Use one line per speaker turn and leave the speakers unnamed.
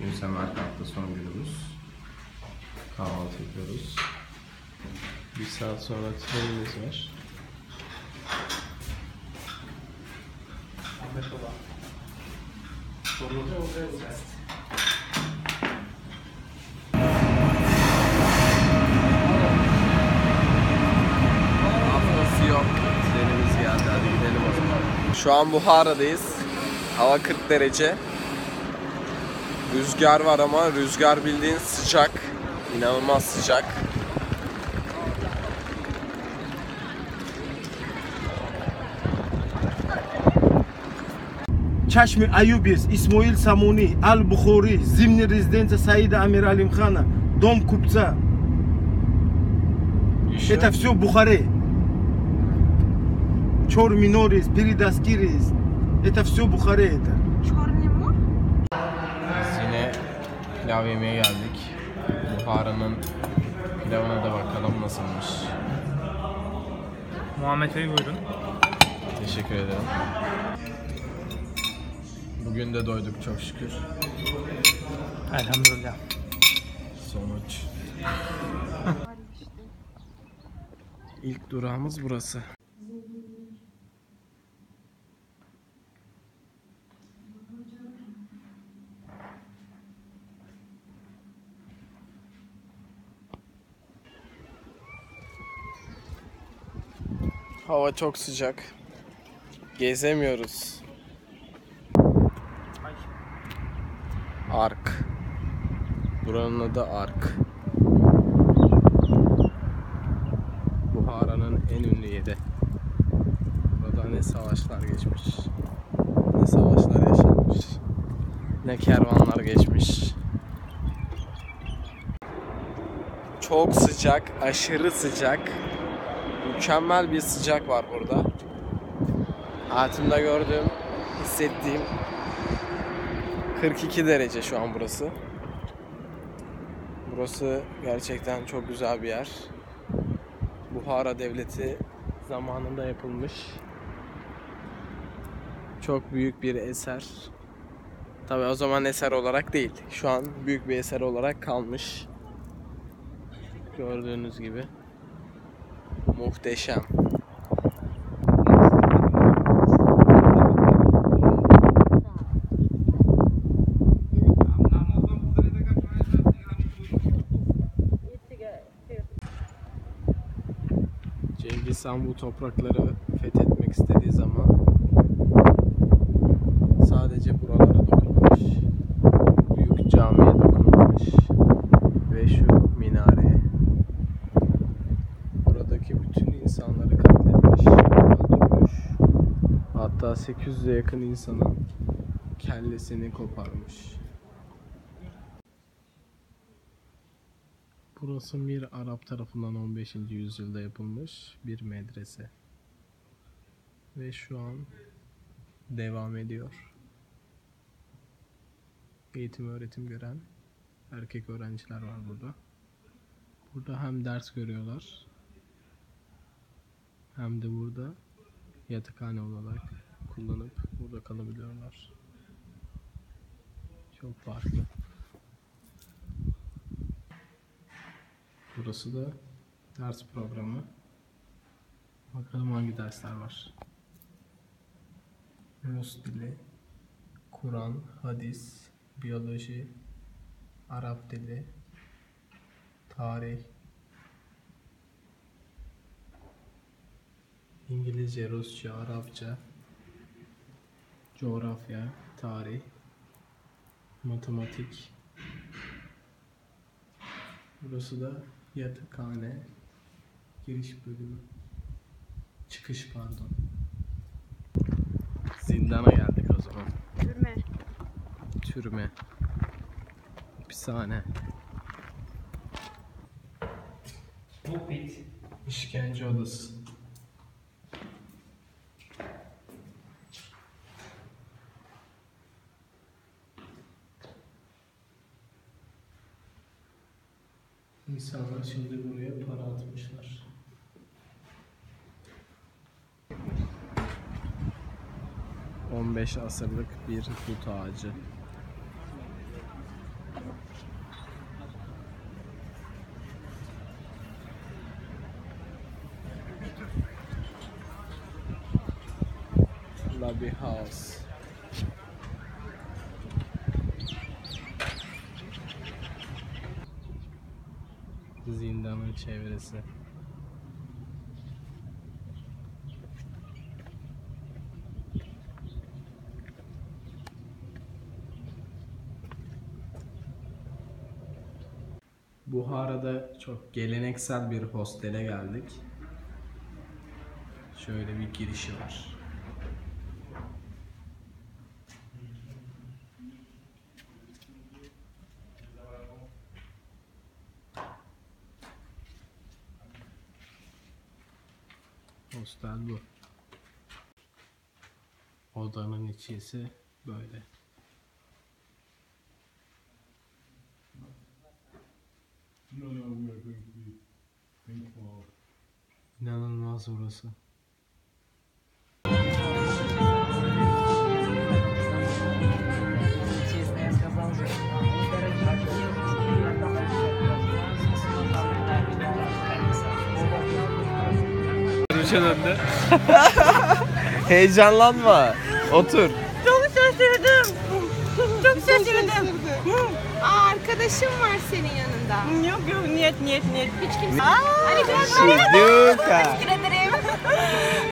Bugün Semerkant'ta son günümüz. Kahvaltı yapıyoruz. Bir saat sonra trenimiz var.
Ahmet Baba. Sorulca olacağız.
Hafızası yok. Trenimiz geldi. Hadi gidelim o zaman. Şu an Buhara'dayız. Hava 40 derece. Rüzgar var ama rüzgar bildiğin sıcak. İnanılmaz sıcak.
Çeşmi Ayubis, İsmail Samuni, Al Bukhari, Zimni Rezidenza Saida Amir Alimkhana, Dom Kupca. Это все Бухаре. Чор Минорис, Передаскирис. Это все Бухаре это.
Pilav yemeye geldik. Buhara'nın pilavına da bakalım nasılmış.
Muhammed Bey buyurun.
Teşekkür ederim. Bugün de doyduk çok şükür.
Elhamdülillah.
Sonuç. İlk durağımız burası. Hava çok sıcak. Gezemiyoruz. Ark. Buranın adı Ark. Buhara'nın en ünlü yeri. Burada ne savaşlar geçmiş, ne savaşlar yaşanmış, ne kervanlar geçmiş. Çok sıcak, aşırı sıcak. Mükemmel bir sıcak var burada. Hayatımda gördüğüm, hissettiğim 42 derece şu an burası. Burası gerçekten çok güzel bir yer. Buhara Devleti zamanında yapılmış. Çok büyük bir eser. Tabi o zaman eser olarak değil. Şu an büyük bir eser olarak kalmış. Gördüğünüz gibi. Muhteşem. Cengiz Han bu toprakları fethetmek istediği zaman Hatta 800'e yakın insanın kellesini koparmış. Burası bir Arap tarafından 15. yüzyılda yapılmış bir medrese. Ve şu an devam ediyor. Eğitim öğretim gören erkek öğrenciler var burada. Burada hem ders görüyorlar hem de burada yatakhane olarak kullanıp burada kalabiliyorlar. Çok farklı. Burası da ders programı. Bakalım hangi dersler var. Rus dili, Kur'an, hadis, biyoloji, Arap dili, tarih, İngilizce, Rusça, Arapça, coğrafya, tarih, matematik, Burası da yatakhane giriş bölümü. Çıkış pardon. Zindana geldik o zaman.
Türme.
Türme. Hapishane.
Pulpit.
İşkence odası. İnsanlar şimdi buraya para atmışlar. On beş asırlık bir dut ağacı. Lobby House. Zindanın çevresi. Buhara'da çok geleneksel bir hostele geldik. Şöyle bir girişi var. Hostel bu. Odanın içisi böyle. İnanılmaz burası. Heyecanlanma. Otur.
Çok şaşırdım. Çok şaşırdım. Aa, arkadaşım var senin yanında. Yok yok niyet niyet niyet. Hiç kimse. Hani biraz
Duka.
Teşekkür ederim.